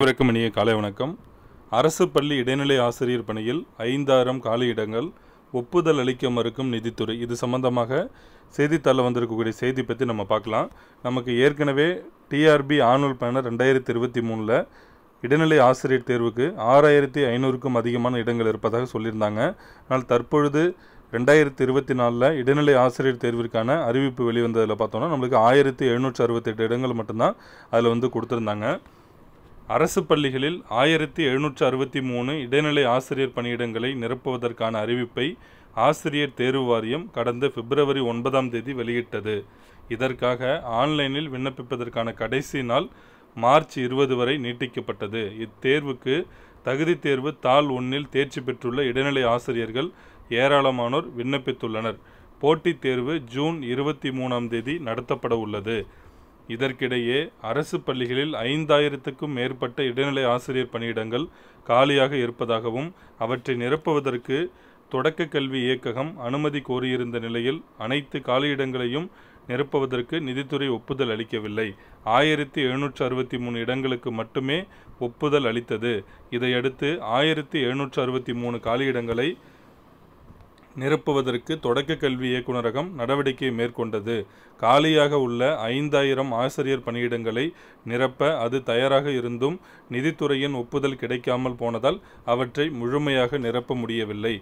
அனைவருக்கும் இனிய காலை வணக்கம். அரசு பள்ளி இடைநிலை ஆசிரியர் பணியில் ஐந்தாயிரம் காலியிடங்கள் ஒப்புதல் அளிக்க மறுக்கும் நிதித்துறை. இது சம்பந்தமாக செய்தித்தாளில் வந்திருக்கக்கூடிய செய்தி பற்றி நம்ம பார்க்கலாம். நமக்கு ஏற்கனவே டிஆர்பி ஆனுவல் பயணம் ரெண்டாயிரத்தி இருபத்தி மூணில் இடைநிலை ஆசிரியர் தேர்வுக்கு ஆறாயிரத்தி ஐநூறுக்கும் அதிகமான இடங்கள் இருப்பதாக சொல்லியிருந்தாங்க. ஆனால் தற்பொழுது ரெண்டாயிரத்தி இருபத்தி நாலில் இடைநிலை ஆசிரியர் தேர்விற்கான அறிவிப்பு வெளிவந்ததில் பார்த்தோன்னா நம்மளுக்கு ஆயிரத்தி எழுநூற்றி அறுபத்தெட்டு இடங்கள் மட்டும்தான் அதில் வந்து கொடுத்துருந்தாங்க. அரசு பள்ளிகளில் ஆயிரத்தி எழுநூற்று அறுபத்தி மூணு இடைநிலை ஆசிரியர் பணியிடங்களை நிரப்புவதற்கான அறிவிப்பை ஆசிரியர் தேர்வு வாரியம் கடந்த பிப்ரவரி ஒன்பதாம் தேதி வெளியிட்டது. இதற்காக ஆன்லைனில் விண்ணப்பிப்பதற்கான கடைசி நாள் மார்ச் இருபது வரை நீட்டிக்கப்பட்டது. இத்தேர்வுக்கு தகுதி தேர்வு தாள் ஒன்றில் தேர்ச்சி பெற்றுள்ள இடைநிலை ஆசிரியர்கள் ஏராளமானோர் விண்ணப்பித்துள்ளனர். போட்டித் தேர்வு ஜூன் இருபத்தி மூணாம் தேதி நடத்தப்பட உள்ளது. இதற்கிடையே அரசு பள்ளிகளில் ஐந்தாயிரத்துக்கும் மேற்பட்ட இடைநிலை ஆசிரியர் பணியிடங்கள் காலியாக இருப்பதாகவும் அவற்றை நிரப்புவதற்கு தொடக்க கல்வி இயக்ககம் அனுமதி கோரியிருந்த நிலையில் அனைத்து காலியிடங்களையும் நிரப்புவதற்கு நிதித்துறை ஒப்புதல் அளிக்கவில்லை. ஆயிரத்தி எழுநூற்று அறுபத்தி மூணு இடங்களுக்கு மட்டுமே ஒப்புதல் அளித்தது. இதையடுத்து ஆயிரத்தி எழுநூற்று அறுபத்தி மூணு காலியிடங்களை நிரப்புவதற்கு தொடக்க கல்வி இயக்குநரகம் நடவடிக்கை மேற்கொண்டது. காலியாக உள்ள ஐந்தாயிரம் ஆசிரியர் பணியிடங்களை நிரப்ப அது தயாராக இருந்தும் நிதித்துறையின் ஒப்புதல் கிடைக்காமல் போனதால் அவற்றை முழுமையாக நிரப்ப முடியவில்லை.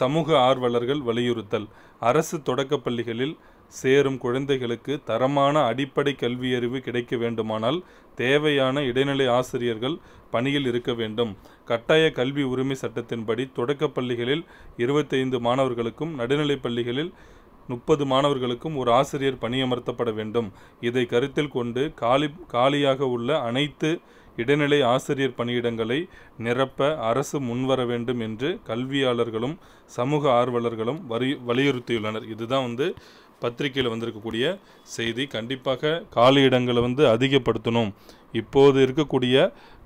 சமூக ஆர்வலர்கள் வலியுறுத்தல். அரசு தொடக்கப் பள்ளிகளில் சேரும் குழந்தைகளுக்கு தரமான அடிப்படை கல்வியறிவு கிடைக்க வேண்டுமானால் தேவையான இடைநிலை ஆசிரியர்கள் பணியில் இருக்க வேண்டும். கட்டாய கல்வி உரிமை சட்டத்தின்படி தொடக்கப் பள்ளிகளில் இருபத்தைந்து மாணவர்களுக்கும் நடுநிலைப் பள்ளிகளில் முப்பது மாணவர்களுக்கும் ஒரு ஆசிரியர் பணியமர்த்தப்பட வேண்டும். இதை கருத்தில் கொண்டு காலி காலியாக உள்ள அனைத்து இடைநிலை ஆசிரியர் பணியிடங்களை நிரப்ப அரசு முன்வர வேண்டும் என்று கல்வியாளர்களும் சமூக ஆர்வலர்களும் வரி வலியுறுத்தியுள்ளனர். இதுதான் வந்து பத்திரிகையில் வந்திருக்கக்கூடிய செய்தி கண்டிப்பாக காலி இடங்களை வந்து அதிகப்படுத்தணும். இப்போது இருக்கக்கூடிய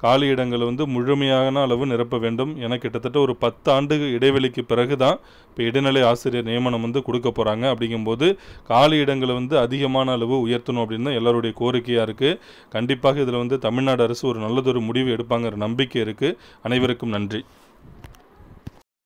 காலி இடங்களை வந்து முழுமையான அளவு நிரப்ப வேண்டும். என கிட்டத்தட்ட ஒரு பத்து ஆண்டு இடைவெளிக்கு பிறகு தான் இப்போ இடைநிலை ஆசிரியர் நியமனம் வந்து கொடுக்க போகிறாங்க அப்படிங்கும்போது காலி இடங்களை வந்து அதிகமான அளவு உயர்த்தணும் அப்படின்னு தான் எல்லாருடைய கோரிக்கையாக இருக்குது கண்டிப்பாக இதில் வந்து தமிழ்நாடு அரசு ஒரு நல்லதொரு முடிவு எடுப்பாங்கிற நம்பிக்கை இருக்குது அனைவருக்கும் நன்றி.